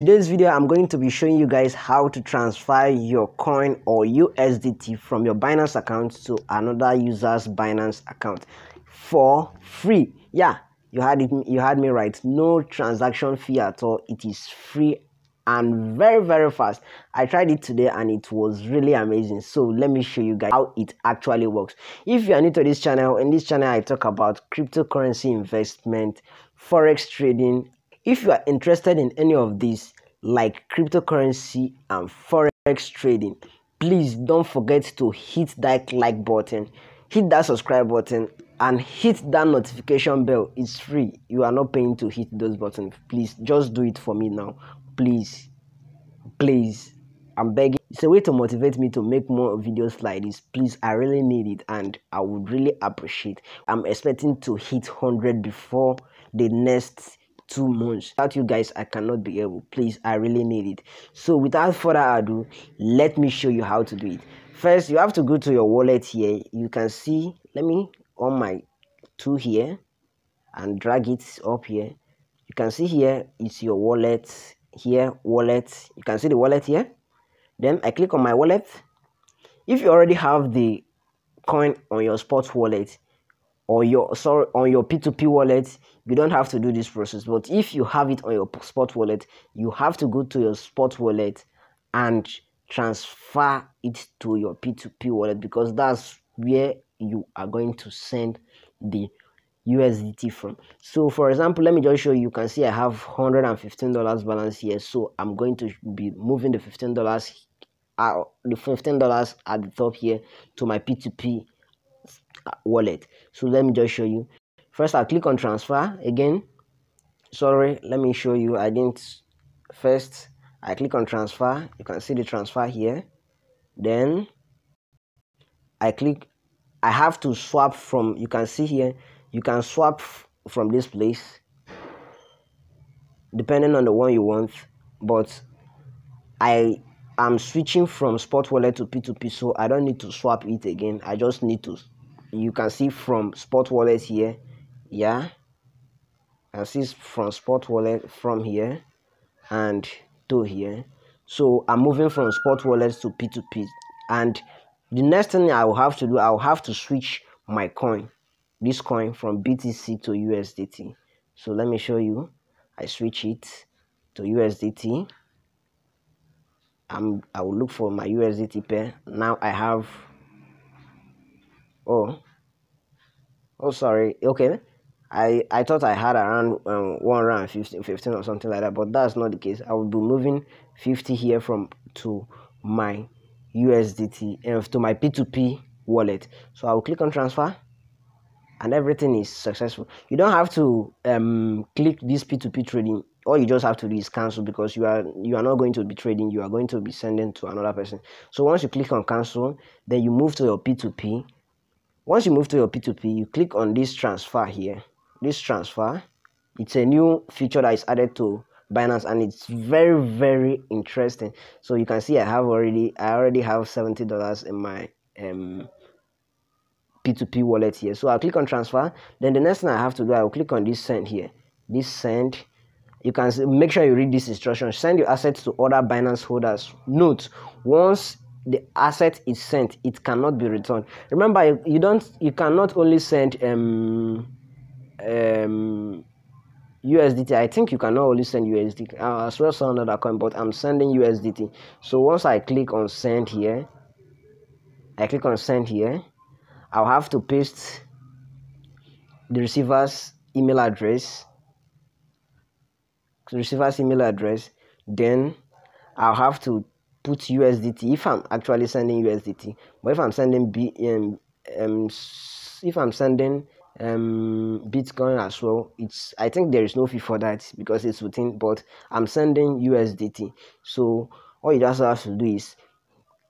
today's video i'm going to be showing you guys how to transfer your coin or usdt from your binance account to another user's binance account for free. Yeah you had it you had me right. No transaction fee at all. It is free and very very fast. I tried it today and it was really amazing. So let me show you guys how it actually works. If you are new to this channel in this channel i talk about cryptocurrency investment forex trading if you are interested in any of these, like cryptocurrency and forex trading, please don't forget to hit that like button, hit that subscribe button, and hit that notification bell. It's free. You are not paying to hit those buttons. Please just do it for me now. Please. Please. I'm begging. It's a way to motivate me to make more videos like this. Please, I really need it and I would really appreciate. I'm expecting to hit 100 before the next two months without you guys i cannot be able please i really need it. So without further ado let me show you how to do it. First you have to go to your wallet here. You can see let me on my two here and drag it up here. You can see here it's your wallet here wallet. You can see the wallet here. Then i click on my wallet. If you already have the coin on your sports wallet or your sorry on your p2p wallet you don't have to do this process but if you have it on your spot wallet you have to go to your spot wallet and transfer it to your p2p wallet because that's where you are going to send the USDT from. So for example, let me just show you, you can see I have $115 balance here. So I'm going to be moving the $15 uh, the $15 at the top here to my P2P wallet. So let me just show you. First i'll click on transfer again. Sorry let me show you. I didn't first i click on transfer. You can see the transfer here. Then i click i have to swap from you can see here you can swap from this place depending on the one you want. But i am switching from spot wallet to p2p so i don't need to swap it again. I just need to you can see from spot wallet here yeah? And see from spot wallet from here and to here. So i'm moving from spot wallet to p2p and the next thing i will have to do i will have to switch my coin this coin from btc to usdt so let me show you. I switch it to usdt i'm i will look for my usdt pair. Now i have oh. Oh sorry. Okay. I i thought i had around um, 150 15 or something like that but that's not the case. I will be moving 50 here from to my usdt and uh, to my p2p wallet. So i'll click on transfer and everything is successful. You don't have to um, click this p2p trading. All you just have to do is cancel because you are you are not going to be trading. You are going to be sending to another person. So once you click on cancel then you move to your p2p once you move to your p2p you click on this transfer here. This transfer it's a new feature that is added to binance and it's very very interesting. So you can see i have already i already have 70 dollars in my um p2p wallet here. So i'll click on transfer. Then the next thing i have to do i'll click on this send here. This send you can make sure you read this instruction. Send your assets to other binance holders. Note once the asset is sent it cannot be returned remember you don't you cannot only send um um USDT. I think you cannot only send USDT. Uh, as well send another coin, but I'm sending USDT. So once I click on send here, I click on send here, I'll have to paste the receiver's email address. The receiver's email address. Then I'll have to put USDT if I'm actually sending USDT. But if I'm sending B, um, um, if I'm sending um Bitcoin as well, it's I think there is no fee for that because it's within. But I'm sending USDT, so all you just have to do is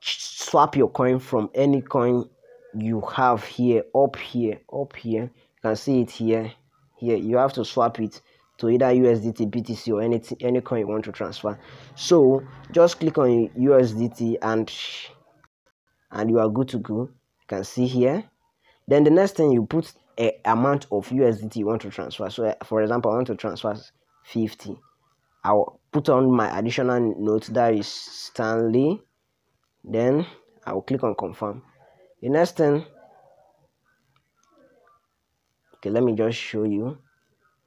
swap your coin from any coin you have here up here up here you can see it here here you have to swap it to either USDT, BTC, or any any coin you want to transfer. So just click on USDT and and you are good to go. You can see here. Then the next thing you put a amount of USDT you want to transfer. So eh, for example, I want to transfer 50. I'll put on my additional note that is Stanley then I will click on confirm the next thing okay let me just show you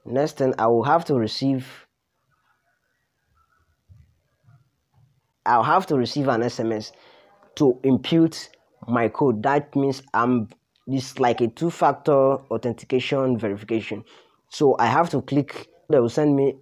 next thing I will have to receive I'll have to receive an SMS to impute my code. That means I'm this like a two-factor authentication verification. So I have to click they will send me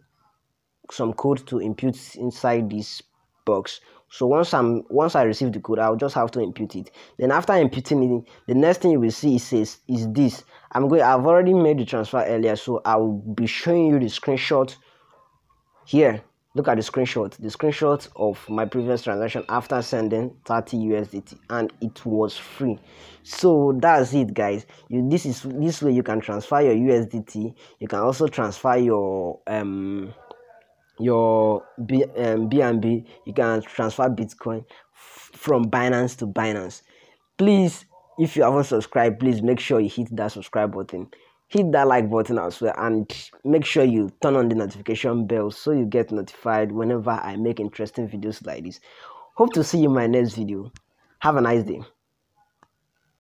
some code to impute inside this box so once i'm once i receive the code i'll just have to impute it. Then after imputing it the next thing you will see says is this. I'm going i've already made the transfer earlier so i will be showing you the screenshot here. Look at the screenshot the screenshot of my previous transaction after sending 30 usdt and it was free. So that's it guys. You this is this way you can transfer your usdt you can also transfer your um your B, um, BNB, you can transfer Bitcoin from Binance to Binance. Please, if you haven't subscribed, please make sure you hit that subscribe button. Hit that like button as well and make sure you turn on the notification bell so you get notified whenever I make interesting videos like this. Hope to see you in my next video. Have a nice day.